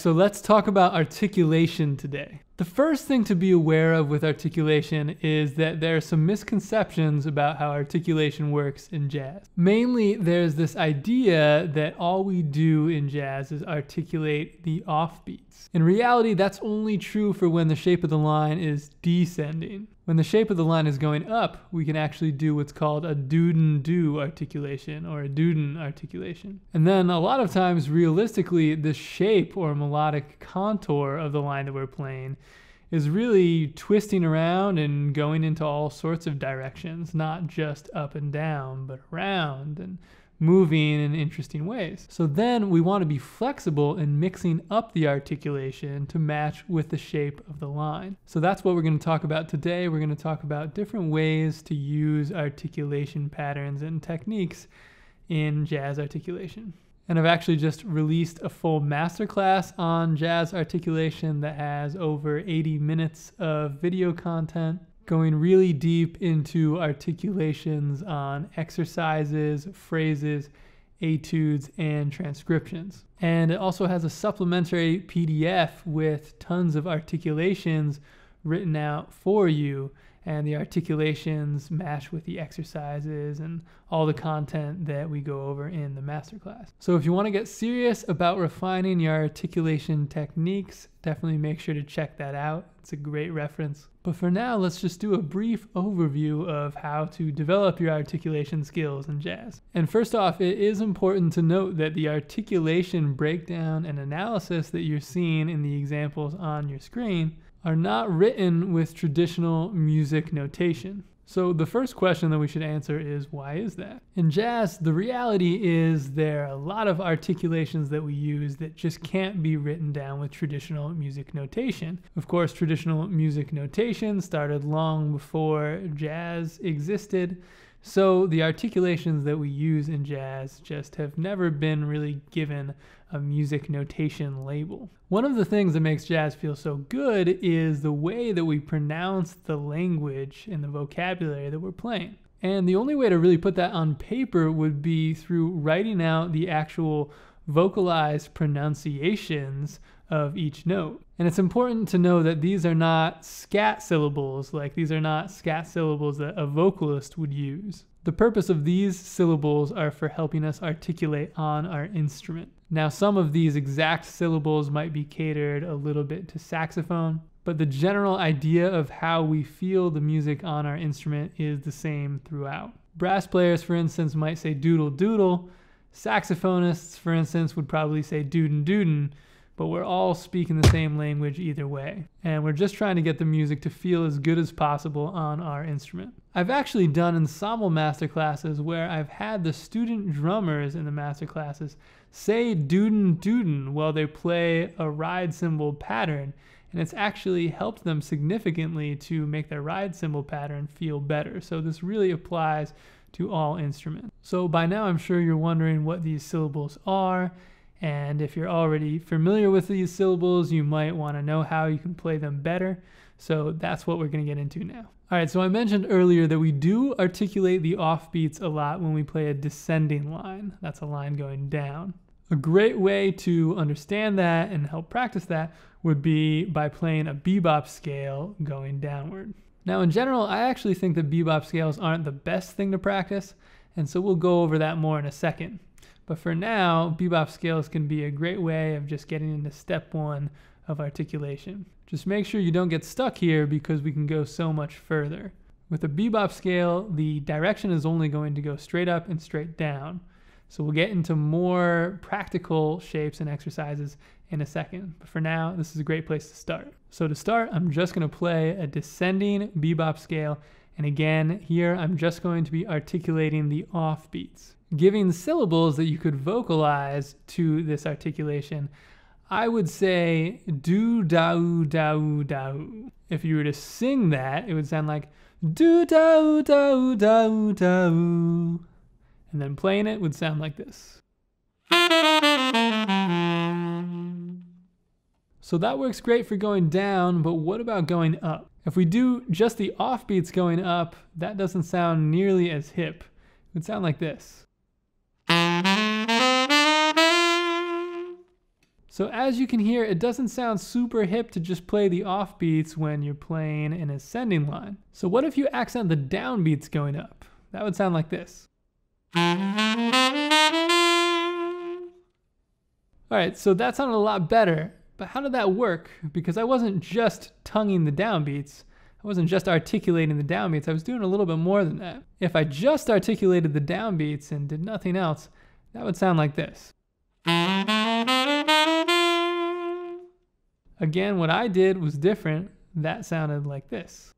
so let's talk about articulation today. The first thing to be aware of with articulation is that there are some misconceptions about how articulation works in jazz. Mainly, there's this idea that all we do in jazz is articulate the offbeats. In reality, that's only true for when the shape of the line is descending. When the shape of the line is going up, we can actually do what's called a duden-do articulation or a duden articulation. And then a lot of times, realistically, the shape or melodic contour of the line that we're playing is really twisting around and going into all sorts of directions, not just up and down, but around and moving in interesting ways. So then we want to be flexible in mixing up the articulation to match with the shape of the line. So that's what we're going to talk about today. We're going to talk about different ways to use articulation patterns and techniques in jazz articulation. And I've actually just released a full masterclass on jazz articulation that has over 80 minutes of video content going really deep into articulations on exercises, phrases, etudes, and transcriptions. And it also has a supplementary PDF with tons of articulations written out for you and the articulations match with the exercises and all the content that we go over in the masterclass. So if you want to get serious about refining your articulation techniques, definitely make sure to check that out. It's a great reference. But for now, let's just do a brief overview of how to develop your articulation skills in jazz. And first off, it is important to note that the articulation breakdown and analysis that you're seeing in the examples on your screen are not written with traditional music notation. So the first question that we should answer is why is that? In jazz, the reality is there are a lot of articulations that we use that just can't be written down with traditional music notation. Of course, traditional music notation started long before jazz existed. So the articulations that we use in jazz just have never been really given a music notation label. One of the things that makes jazz feel so good is the way that we pronounce the language and the vocabulary that we're playing. And the only way to really put that on paper would be through writing out the actual vocalized pronunciations of each note. And it's important to know that these are not scat syllables, like these are not scat syllables that a vocalist would use. The purpose of these syllables are for helping us articulate on our instrument. Now, some of these exact syllables might be catered a little bit to saxophone, but the general idea of how we feel the music on our instrument is the same throughout. Brass players, for instance, might say doodle doodle. Saxophonists, for instance, would probably say duden duden, but we're all speaking the same language either way. And we're just trying to get the music to feel as good as possible on our instrument. I've actually done ensemble masterclasses where I've had the student drummers in the masterclasses say duden duden while they play a ride cymbal pattern. And it's actually helped them significantly to make their ride cymbal pattern feel better. So this really applies to all instruments. So by now I'm sure you're wondering what these syllables are and if you're already familiar with these syllables, you might want to know how you can play them better. So that's what we're going to get into now. All right, so I mentioned earlier that we do articulate the offbeats a lot when we play a descending line. That's a line going down. A great way to understand that and help practice that would be by playing a bebop scale going downward. Now, in general, I actually think that bebop scales aren't the best thing to practice, and so we'll go over that more in a second. But for now, bebop scales can be a great way of just getting into step one of articulation. Just make sure you don't get stuck here because we can go so much further. With a bebop scale, the direction is only going to go straight up and straight down. So we'll get into more practical shapes and exercises in a second. But for now, this is a great place to start. So to start, I'm just going to play a descending bebop scale. And again, here I'm just going to be articulating the off beats giving syllables that you could vocalize to this articulation, I would say do dau dau dau. If you were to sing that, it would sound like do dau dau dau dau. And then playing it would sound like this. So that works great for going down, but what about going up? If we do just the offbeats going up, that doesn't sound nearly as hip. It would sound like this. So as you can hear, it doesn't sound super hip to just play the offbeats when you're playing an ascending line. So what if you accent the downbeats going up? That would sound like this. All right, so that sounded a lot better, but how did that work? Because I wasn't just tonguing the downbeats, I wasn't just articulating the downbeats, I was doing a little bit more than that. If I just articulated the downbeats and did nothing else, that would sound like this. Again, what I did was different. That sounded like this.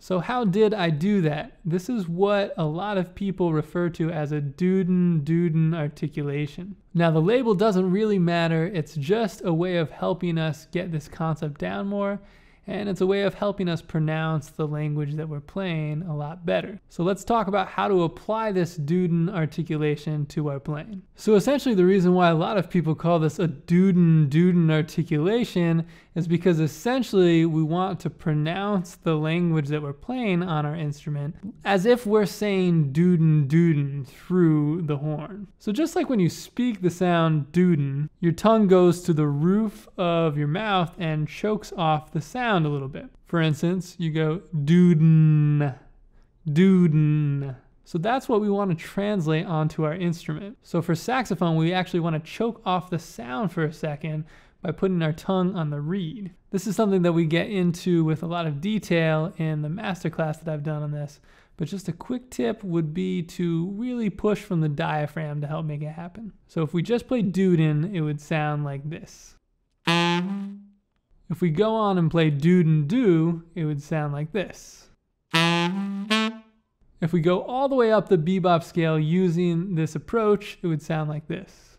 So how did I do that? This is what a lot of people refer to as a Duden Duden articulation. Now the label doesn't really matter, it's just a way of helping us get this concept down more and it's a way of helping us pronounce the language that we're playing a lot better. So let's talk about how to apply this Duden articulation to our playing. So essentially the reason why a lot of people call this a Duden Duden articulation is because essentially we want to pronounce the language that we're playing on our instrument as if we're saying Duden Duden through the horn. So just like when you speak the sound Duden, your tongue goes to the roof of your mouth and chokes off the sound a little bit. For instance, you go duden, duden. So that's what we want to translate onto our instrument. So for saxophone, we actually want to choke off the sound for a second by putting our tongue on the reed. This is something that we get into with a lot of detail in the masterclass that I've done on this. But just a quick tip would be to really push from the diaphragm to help make it happen. So if we just play Duden, it would sound like this. If we go on and play dude and do, it would sound like this. If we go all the way up the bebop scale using this approach, it would sound like this.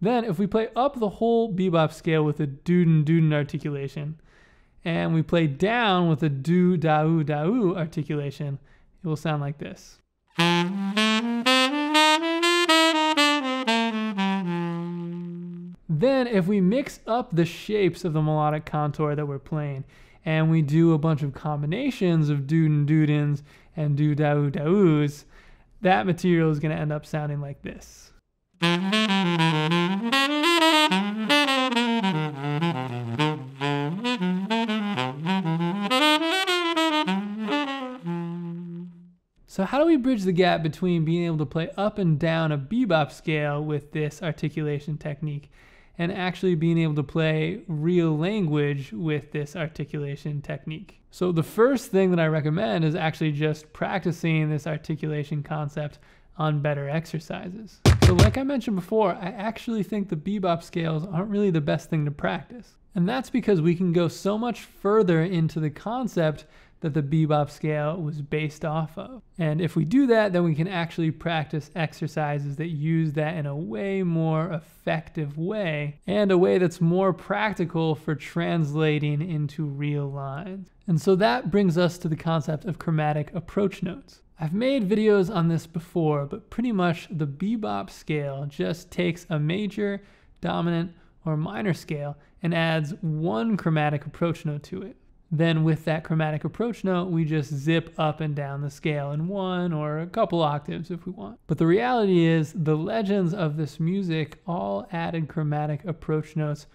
Then if we play up the whole bebop scale with a duden duden articulation, and we play down with a do da da articulation, it will sound like this. Then if we mix up the shapes of the melodic contour that we're playing, and we do a bunch of combinations of duden dudens and do dau daus, that material is going to end up sounding like this. So how do we bridge the gap between being able to play up and down a bebop scale with this articulation technique and actually being able to play real language with this articulation technique. So the first thing that I recommend is actually just practicing this articulation concept on better exercises. So like I mentioned before, I actually think the bebop scales aren't really the best thing to practice. And that's because we can go so much further into the concept that the bebop scale was based off of. And if we do that, then we can actually practice exercises that use that in a way more effective way and a way that's more practical for translating into real lines. And so that brings us to the concept of chromatic approach notes. I've made videos on this before, but pretty much the bebop scale just takes a major, dominant, or minor scale and adds one chromatic approach note to it. Then with that chromatic approach note, we just zip up and down the scale in one or a couple octaves if we want. But the reality is the legends of this music all added chromatic approach notes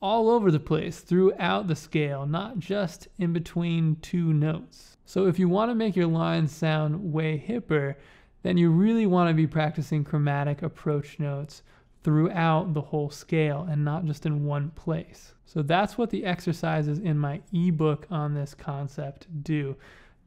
all over the place throughout the scale, not just in between two notes. So if you want to make your lines sound way hipper, then you really want to be practicing chromatic approach notes throughout the whole scale and not just in one place. So that's what the exercises in my ebook on this concept do.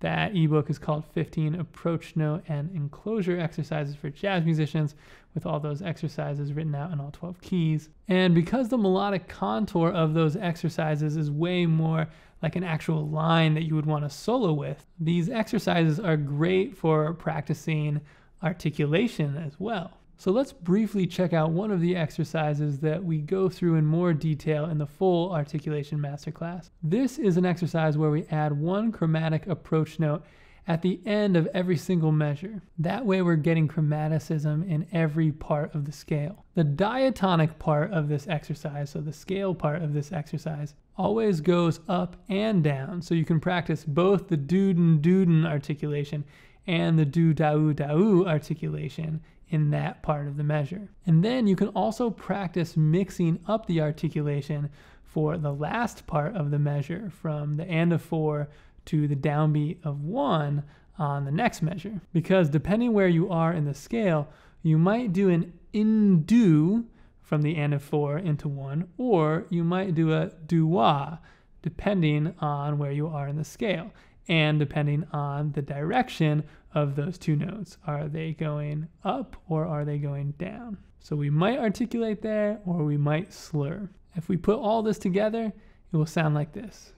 That ebook is called 15 Approach Note and Enclosure Exercises for Jazz Musicians, with all those exercises written out in all 12 keys. And because the melodic contour of those exercises is way more like an actual line that you would want to solo with, these exercises are great for practicing articulation as well. So let's briefly check out one of the exercises that we go through in more detail in the full articulation masterclass. This is an exercise where we add one chromatic approach note at the end of every single measure. That way we're getting chromaticism in every part of the scale. The diatonic part of this exercise, so the scale part of this exercise, always goes up and down. So you can practice both the duden duden articulation and the do dau dau articulation in that part of the measure. And then you can also practice mixing up the articulation for the last part of the measure from the and of four to the downbeat of one on the next measure. Because depending where you are in the scale, you might do an in do from the and of four into one, or you might do a do wah, depending on where you are in the scale and depending on the direction of those two notes. Are they going up or are they going down? So we might articulate there or we might slur. If we put all this together, it will sound like this.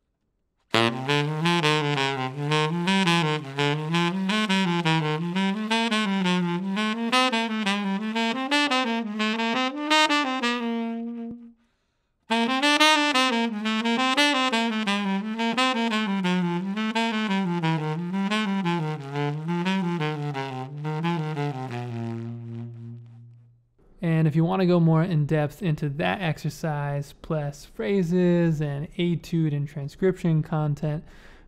want to go more in depth into that exercise, plus phrases and etude and transcription content,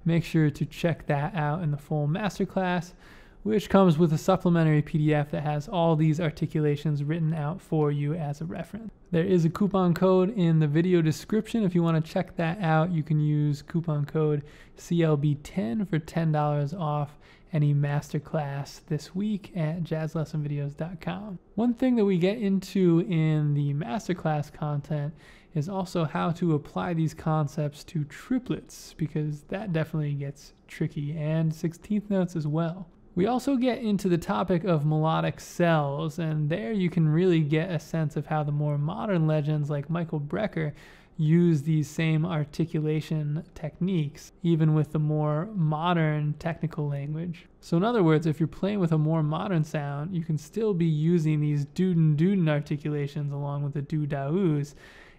make sure to check that out in the full masterclass, which comes with a supplementary PDF that has all these articulations written out for you as a reference. There is a coupon code in the video description. If you want to check that out, you can use coupon code CLB10 for $10 off any masterclass this week at jazzlessonvideos.com. One thing that we get into in the masterclass content is also how to apply these concepts to triplets because that definitely gets tricky and 16th notes as well. We also get into the topic of melodic cells, and there you can really get a sense of how the more modern legends like Michael Brecker use these same articulation techniques, even with the more modern technical language. So, in other words, if you're playing with a more modern sound, you can still be using these duden duden articulations along with the do daus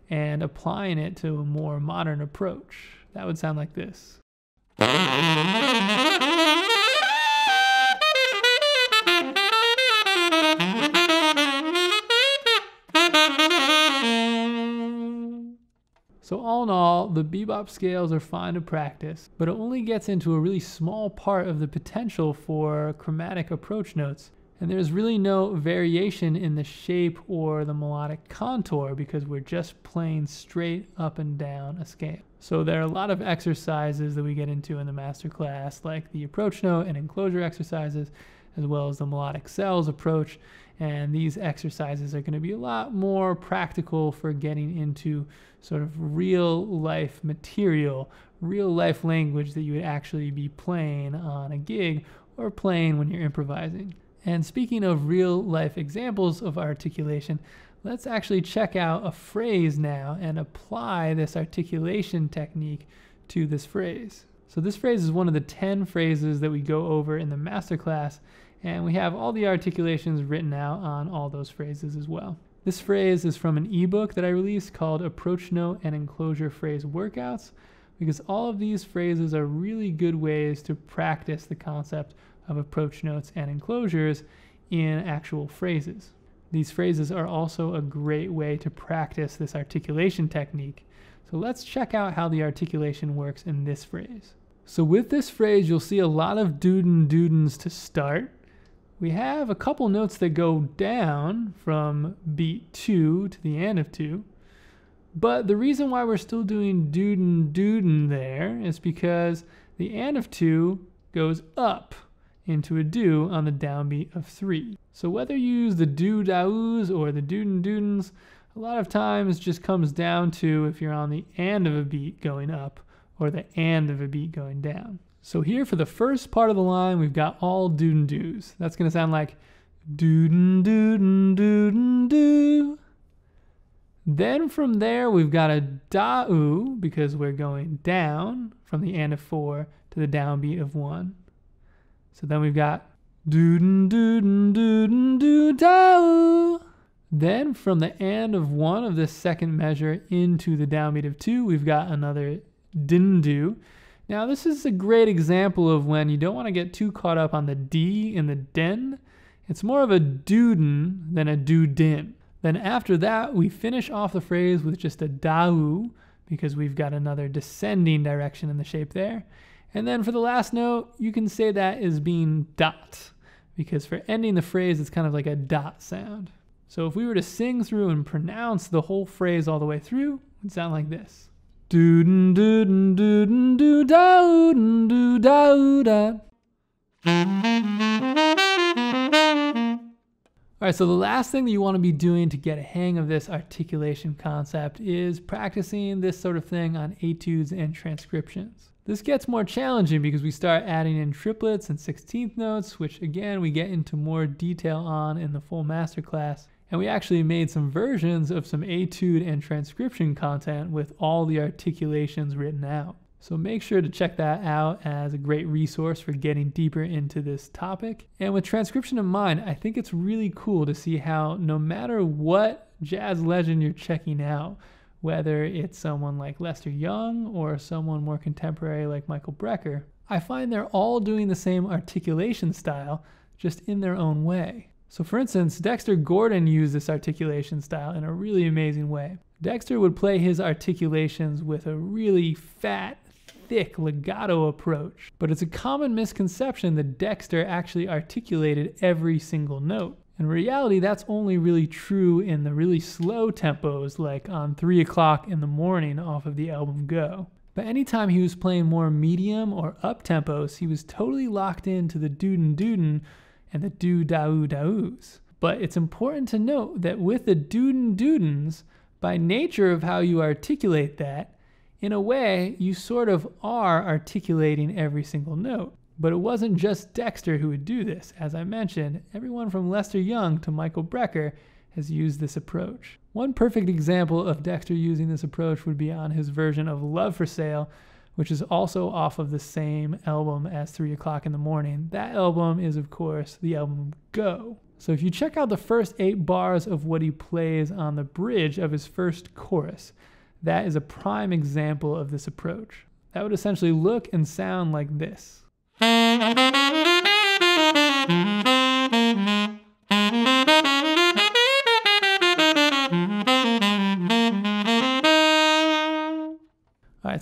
and applying it to a more modern approach. That would sound like this. So all in all, the bebop scales are fine to practice, but it only gets into a really small part of the potential for chromatic approach notes. And there's really no variation in the shape or the melodic contour because we're just playing straight up and down a scale. So there are a lot of exercises that we get into in the master class, like the approach note and enclosure exercises, as well as the melodic cells approach. And these exercises are going to be a lot more practical for getting into sort of real life material, real life language that you would actually be playing on a gig or playing when you're improvising. And speaking of real life examples of articulation, let's actually check out a phrase now and apply this articulation technique to this phrase. So this phrase is one of the 10 phrases that we go over in the masterclass, and we have all the articulations written out on all those phrases as well. This phrase is from an ebook that I released called Approach Note and Enclosure Phrase Workouts, because all of these phrases are really good ways to practice the concept of approach notes and enclosures in actual phrases. These phrases are also a great way to practice this articulation technique. So let's check out how the articulation works in this phrase. So with this phrase, you'll see a lot of duden dudens to start. We have a couple notes that go down from beat two to the and of two. But the reason why we're still doing duden duden there is because the and of two goes up into a do on the downbeat of three. So whether you use the do daus or the duden dudens, a lot of times just comes down to if you're on the and of a beat going up or the and of a beat going down. So here for the first part of the line, we've got all duden doos. That's going to sound like duden duden duden doo. Then from there, we've got a da-oo because we're going down from the and of four to the downbeat of one. So then we've got doo doo doo doo doo da Then from the and of one of this second measure into the downbeat of two, we've got another din do. Now, this is a great example of when you don't want to get too caught up on the D in the den. It's more of a duden than a dudin. Then after that, we finish off the phrase with just a dau because we've got another descending direction in the shape there. And then for the last note, you can say that is being dot because for ending the phrase, it's kind of like a dot sound. So if we were to sing through and pronounce the whole phrase all the way through, it would sound like this. All right, so the last thing that you want to be doing to get a hang of this articulation concept is practicing this sort of thing on etudes and transcriptions. This gets more challenging because we start adding in triplets and 16th notes, which again we get into more detail on in the full masterclass. And we actually made some versions of some etude and transcription content with all the articulations written out. So make sure to check that out as a great resource for getting deeper into this topic. And with transcription in mind, I think it's really cool to see how no matter what jazz legend you're checking out, whether it's someone like Lester Young or someone more contemporary like Michael Brecker, I find they're all doing the same articulation style, just in their own way. So for instance, Dexter Gordon used this articulation style in a really amazing way. Dexter would play his articulations with a really fat, thick legato approach, but it's a common misconception that Dexter actually articulated every single note. In reality, that's only really true in the really slow tempos, like on 3 o'clock in the morning off of the album Go. But anytime he was playing more medium or up tempos, he was totally locked into the duden duden and the do dau daus. But it's important to note that with the duden dudens, by nature of how you articulate that, in a way, you sort of are articulating every single note. But it wasn't just Dexter who would do this. As I mentioned, everyone from Lester Young to Michael Brecker has used this approach. One perfect example of Dexter using this approach would be on his version of Love for Sale, which is also off of the same album as 3 O'Clock in the Morning. That album is, of course, the album Go. So if you check out the first eight bars of what he plays on the bridge of his first chorus, that is a prime example of this approach. That would essentially look and sound like this.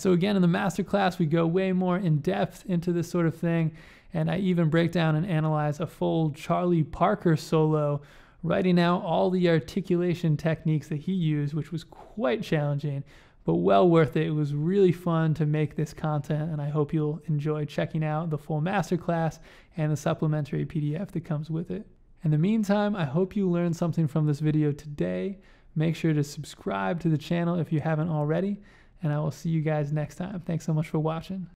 So again, in the masterclass, we go way more in depth into this sort of thing. And I even break down and analyze a full Charlie Parker solo, writing out all the articulation techniques that he used, which was quite challenging, but well worth it. It was really fun to make this content, and I hope you'll enjoy checking out the full masterclass and the supplementary PDF that comes with it. In the meantime, I hope you learned something from this video today. Make sure to subscribe to the channel if you haven't already and I will see you guys next time. Thanks so much for watching.